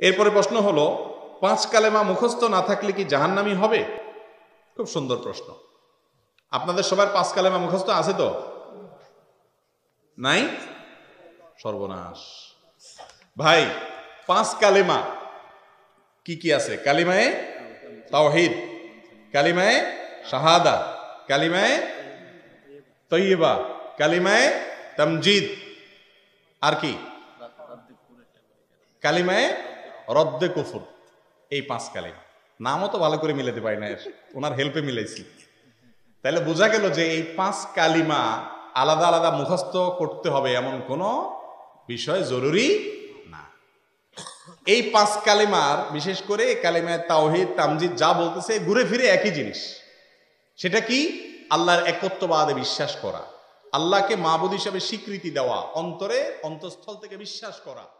এরপরে প্রশ্ন হলো, পাঁচ কালেমা মুখস্থ না থাকলে কি জাহান্নামি হবে? খুব সুন্দর প্রশ্ন। আপনাদের সবার পাঁচ কালেমা মুখস্থ আছে তো? নাই? সর্বনাশ। ভাই, পাঁচ কালেমা কি কি আছে? কালিমায়ে তাওহিদ, কালিমায়ে শাহাদা, কালিমায়ে তৈবা কালিমায়ে তামজিদ। আর কি? কালিমায়ে রদ্দে কুফুর। এই পাঁচ কালিমা। নামও তো ভালো করে মিলাতে পারি না ওনার হেল্পে মিলাইছি। তাহলে বোঝা গেল যে এই পাঁচ কালিমা আলাদা আলাদা মুখস্থ করতে হবে এমন কোনো বিষয় জরুরি না। এই পাঁচ কালিমার, বিশেষ করে কালিমায় তাওহিদ, তামজিদ যা বলতেছে, ঘুরে ফিরে একই জিনিস। সেটা কি? আল্লাহর একত্ববাদে বিশ্বাস করা। আল্লাহকে মাবুদ হিসাবে স্বীকৃতি দেওয়া, অন্তরে, অন্তঃস্থল থেকে বিশ্বাস করা।